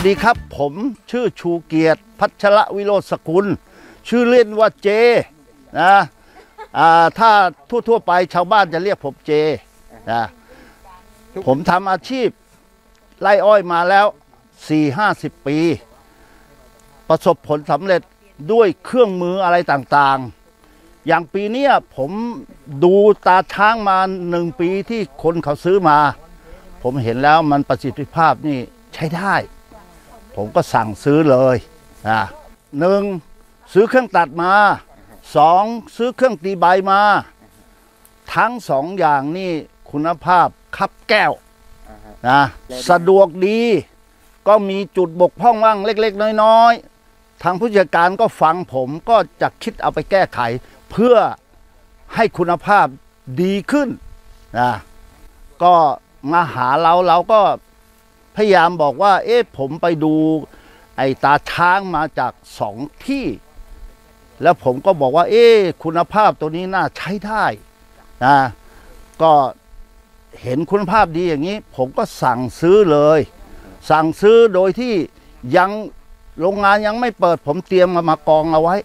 วัสดีครับ ผมชื่อชูเกียรติ พัชระวิโรจน์สกุล ชื่อเล่นว่าเจนะอ่าถ้าทั่วๆไปชาวบ้านจะเรียกผมเจนะผมทำอาชีพไล่อ้อยมาแล้ว 4-50 ปี ประสบผลสำเร็จด้วยเครื่องมืออะไรต่างๆ อย่างปีนี้ผมดูตาช้างมาหนึ่งปีที่คนเขาซื้อมา ผมเห็นแล้วมันประสิทธิภาพนี่ใช้ได้ ผมก็สั่งซื้อเลยนะหนึ่งซื้อเครื่องตัดมาสองซื้อเครื่องตีใบมา ทั้งสองอย่างนี่คุณภาพคับแก้วนะสะดวกดี ก็มีจุดบกพร่องบ้างเล็ก ๆ น้อยๆทางผู้จัดการก็ฟังผมก็จะคิดเอาไปแก้ไข เพื่อให้คุณภาพดีขึ้นนะก็มาหาเราเราก็ พยายามบอกว่า เอ๊ะผมไปดูไอ้ตาช้างมาจากสองที่ แล้วผมก็บอกว่า เอ๊ะคุณภาพตัวนี้น่าใช้ได้นะก็เห็นคุณภาพดีอย่างนี้ ผมก็สั่งซื้อเลย สั่งซื้อโดยที่ยังโรงงานยังไม่เปิด ผมเตรียมมามากองเอาไว้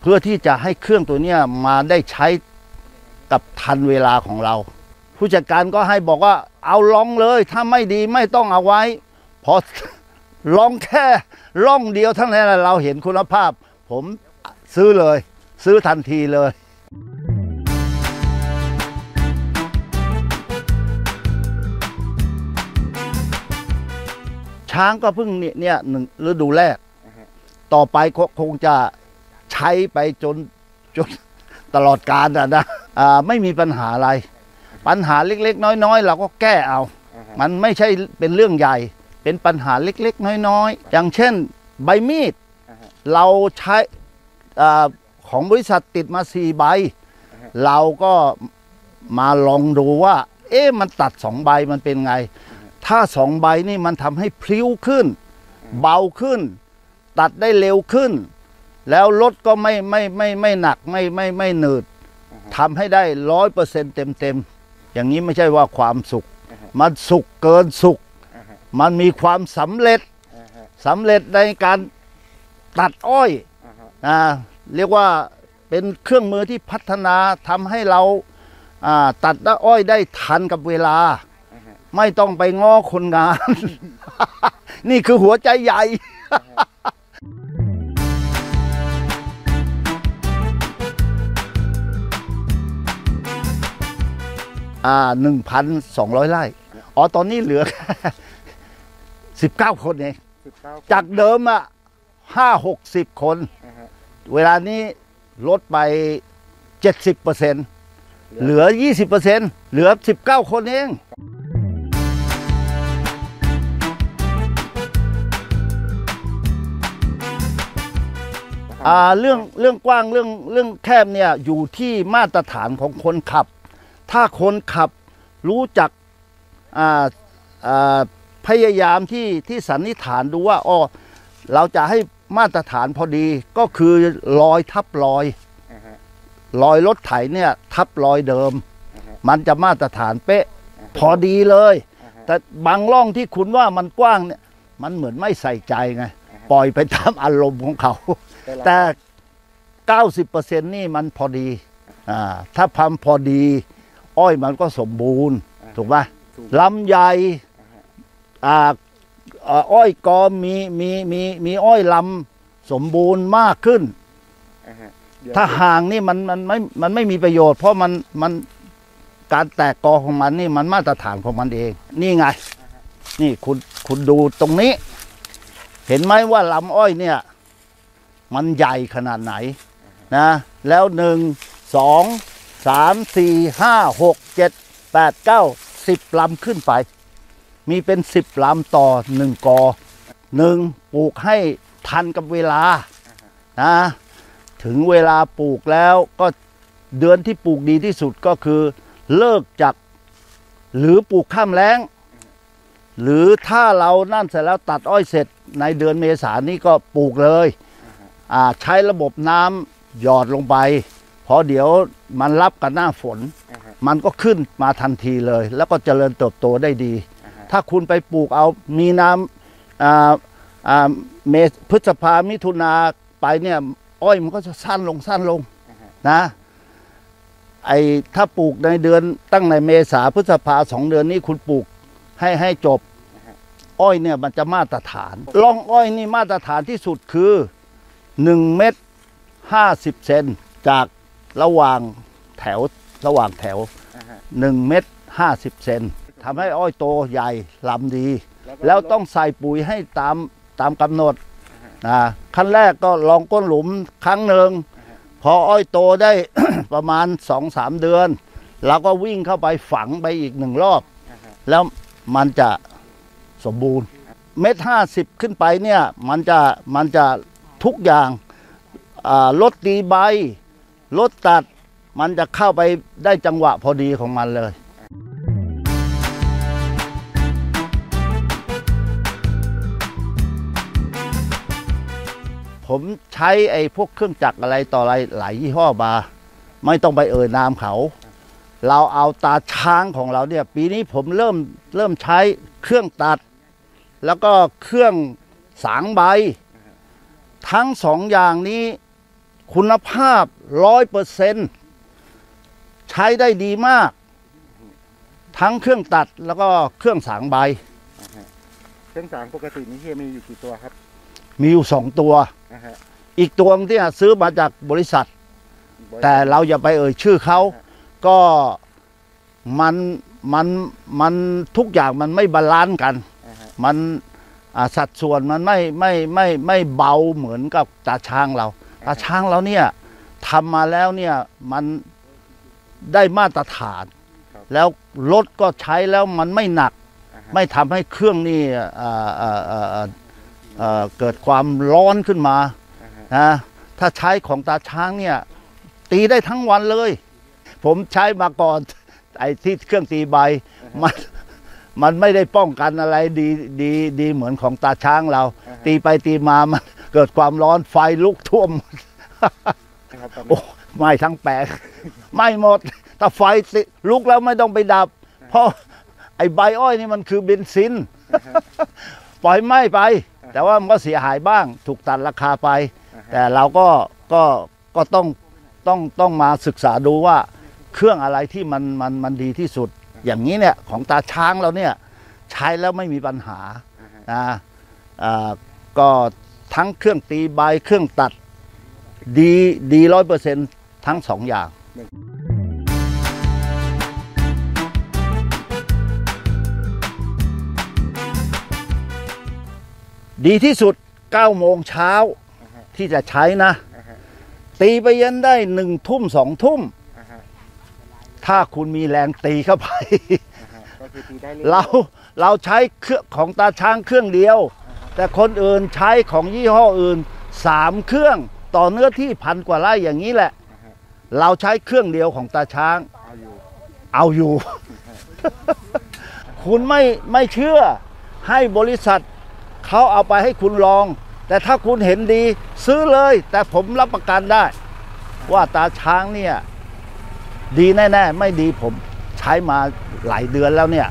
เพื่อที่จะให้เครื่องตัวนี้มาได้ใช้กับทันเวลาของเรา ผู้จัดการก็ให้บอกว่า เอาลองเลย ถ้าไม่ดีไม่ต้องเอาไว้ พอลองแค่ล่องเดียวเทั้งนั้นแหละเราเห็นคุณภาพ ผมซื้อเลย ซื้อทันทีเลยช้างก็เพิ่งเนี่ยเนี่ยหนึ่งฤดูแรก ต่อไปก็คงจะใช้ไปจนจนตลอดกาลอะนะอ่าไม่มีปัญหาอะไร ปัญหาเล็กๆ น้อยๆ เราก็แก้เอา มันไม่ใช่เป็นเรื่องใหญ่ เป็นปัญหาเล็กๆ น้อยๆ อย่างเช่นใบมีดเราใช้อาของบริษัทติดมาสี่ใบ เราก็มาลองดูว่า เอ๊ะมันตัดสองใบมันเป็นไง ถ้าสองใบนี่มันทำให้พลิ้วขึ้น เบาขึ้น ตัดได้เร็วขึ้น แล้วรถก็ไม่ไม่ไม่ไม่หนักไม่ไม่ไม่หนืดทำให้ได้ร้อยเปอร์เซ็นต์เต็มเต็มๆ อย่างนี้ไม่ใช่ว่าความสุข มันสุขเกินสุข มันมีความสำเร็จสำเร็จในการตัดอ้อยอ่าเรียกว่าเป็นเครื่องมือที่พัฒนาทำให้เราอ่าตัดอ้อยได้ทันกับเวลา ไม่ต้องไปง้อคนงาน นี่คือหัวใจใหญ่ อ่าหนึ่งพันสองร้อยไร่ อ๋อ ตอนนี้เหลือสิบเก้าคนเองจากเดิมอะห้าหกสิบคนเวลานี้ลดไปเจ็ดสิบเปอร์เซ็นเหลือยี่สิบเปอร์เซ็นเหลือสิบเก้าคนเอง อ่าเรื่องเรื่องกว้างเรื่องเรื่องแคบเนี่ยอยู่ที่มาตรฐานของคนขับ ถ้าคนขับรู้จักอ่าอ่าพยายามที่ที่สันนิษฐานดูว่าอ๋อเราจะให้มาตรฐานพอดีก็คือรอยทับรอยรอยรถไถเนี่ยทับรอยเดิม มันจะมาตรฐานเป๊ะ พอดีเลย แต่บางร่องที่คุณว่ามันกว้างเนี่ย มันเหมือนไม่ใส่ใจไง ปล่อยไปตามอารมณ์ของเขา แต่ 90%นี่มันพอดีอ่าถ้าพัมพอดี อ้อยมันก็สมบูรณ์ ถูกปะลำไยอ่าอ่าอ้อยกอมีมีมีมีอ้อยลำสมบูรณ์มากขึ้น ถ้าห่างนี่มันมันไม่มันไม่มีประโยชน์ เพราะมันมันการแตกกอของมันนี่มันมาตรฐานของมันเอง นี่ไง นี่คุณคุณดูตรงนี้ เห็นไหมว่าลำอ้อยเนี่ย มันใหญ่ขนาดไหนนะ แล้วหนึ่งสอง สามสี่ห้าหกเจ็ดแปดเก้าสิบลำขึ้นไป มีเป็นสิบลำต่อหนึ่งกอหนึ่งปลูกให้ทันกับเวลานะถึงเวลาปลูกแล้วก็เดือนที่ปลูกดีที่สุดก็คือ เลิกจากหรือปลูกข้ามแล้ง หรือถ้าเรานั่นเสร็จแล้วตัดอ้อยเสร็จในเดือนเมษานี้ก็ปลูกเลยอ่าใช้ระบบน้ำหยอดลงไป เพราะเดี๋ยวมันรับกับหน้าฝน มันก็ขึ้นมาทันทีเลย แล้วก็เจริญเติบโตได้ดี ถ้าคุณไปปลูกเอามีน้ำอ่าอ่าเมษพฤษภามิถุนาไปเนี่ยอ้อยมันก็จะสั้นลงสั้นลงอ่าฮะนะไอ้ถ้าปลูกในเดือนตั้งในเมษาพฤษภาสองเดือนนี้คุณปลูกให้ให้จบ อ้อยเนี่ยมันจะมาตรฐานร่องอ้อยนี่มาตรฐานที่สุดคือหนึ่งเม็ดห้าสิบเซนจาก ระหว่างแถวระหว่างแถวอ่าฮะหนึ่งเม็ดห้าสิบเซนทำให้อ้อยโตใหญ่ลำดีก็แล้วต้องใส่ปุ๋ยให้ตามตามกำหนดนะขั้นแรกก็ลองก้นหลุมครั้งหนึ่งพออ้อยโตได้ประมาณสองสามเดือนเราก็วิ่งเข้าไปฝังไปอีกหนึ่งรอบอ่าฮะแล้วมันจะสมบูรณ์ เม็ดห้าสิบขึ้นไปเนี่ย มันจะมันจะทุกอย่างอ่าลดตีใบ ลดตัดมันจะเข้าไปได้จังหวะพอดีของมันเลยผมใช้ไอ้พวกเครื่องจักรอะไรต่ออะไรหลายยี่ห้อมาไม่ต้องไปเอ่ยนามเขา เราเอาตาช้างของเราเนี่ยปีนี้ผมเริ่มเริ่มใช้เครื่องตัด แล้วก็เครื่องสางใบ ทั้งสองอย่างนี้ คุณภาพร้อยเปอร์เซ็นใช้ได้ดีมาก ทั้งเครื่องตัดแล้วก็เครื่องสางใบอ่าฮะเครื่องสางปกตินี่เฮียมีอยู่กี่ตัวครับ มีอยู่สองตัวอ่าฮะอีกตัวนึงที่ซื้อมาจากบริษัท แต่เราอย่าไปเอ่ยชื่อเขา ก็มันมันมันทุกอย่างมันไม่ balance กันอ่าฮะมันอ่าสัดส่วนมันไม่ไม่ไม่ไม่เบาเหมือนกับตาช้างเรา ตาช้างเราเนี่ยทำมาแล้วเนี่ยมันได้มาตรฐาน แล้วรถก็ใช้แล้วมันไม่หนักอ่าฮะไม่ทำให้เครื่องนี่อ่าอ่าอ่าอ่าอ่าเกิดความร้อนขึ้นมาอ่าฮะนะถ้าใช้ของตาช้างเนี่ยตีได้ทั้งวันเลย ผมใช้มาก่อนไอ้ที่เครื่องตีใบมันมันไม่ได้ป้องกันอะไรดีดีดีเหมือนของตาช้างเราอ่าฮะตีไปตีมามัน เกิดความร้อนไฟลุกท่วมนะครับตอนโอ้นี้ไหม้ทั้งแปลงไหม้หมดถ้าไฟติดลุกแล้วไม่ต้องไปดับ เพราะไอ้ใบอ้อยนี่มันคือเบนซินอ่าฮะปล่อยไหม้ไป แต่ว่ามันก็เสียหายบ้าง ถูกตัดราคาไปอ่าฮะแต่เราก็ก็ก็ต้องต้องต้องมาศึกษาดูว่าเครื่องอะไรที่มันมันมันดีที่สุด อย่างนี้เนี่ยของตาช้างเราเนี่ยใช้แล้วไม่มีปัญหาอ่าฮะนะอ่าก็ ทั้งเครื่องตีใบเครื่องตัด ดีดีร้อยเปอร์เซ็นทั้งสองอย่างดีที่สุด9โมงเช้าอ่าฮะที่จะใช้นะอ่าฮะตีไปยันได้หนึ่งทุ่มสองทุ่มอ่าฮะถ้าคุณมีแรงตีเข้าไปอ่าฮะก็คือตีได้เลยเราเราใช้เครื่องของตาช้างเครื่องเดียว แต่คนอื่นใช้ของยี่ห้ออื่นสามเครื่องต่อเนื้อที่พันกว่าไร่อย่างนี้แหละ เราใช้เครื่องเดียวของตาช้าง เอาอยู่ คุณไม่ไม่เชื่อให้บริษัทเขาเอาไปให้คุณลอง แต่ถ้าคุณเห็นดีซื้อเลย แต่ผมรับประกันได้ ว่าตาช้างเนี่ย ดีแน่ ๆ ไม่ดีผมใช้มาหลายเดือนแล้วเนี่ย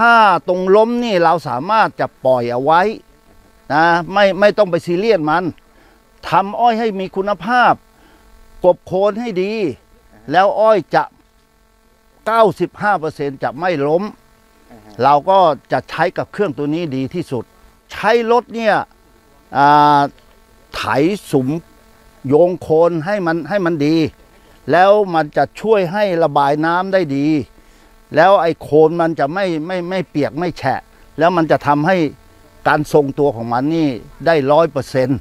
ถ้าตรงล้มนี่เราสามารถจะปล่อยเอาไว้นะไม่ไม่ต้องไปซีเรียสมันทำอ้อยให้มีคุณภาพ กบโคนให้ดี แล้วอ้อยจะ 95%จะไม่ล้ม เราก็จะใช้กับเครื่องตัวนี้ดีที่สุด ใช้รถเนี่ยอ่าไถสุมโยงโคนให้มันให้มันดี แล้วมันจะช่วยให้ระบายน้ำได้ดี แล้วไอ้โคนมันจะไม่ไม่ไม่เปียกไม่แฉะ แล้วมันจะทำให้การทรงตัวของมันนี่ได้ร้อยเปอร์เซ็นต์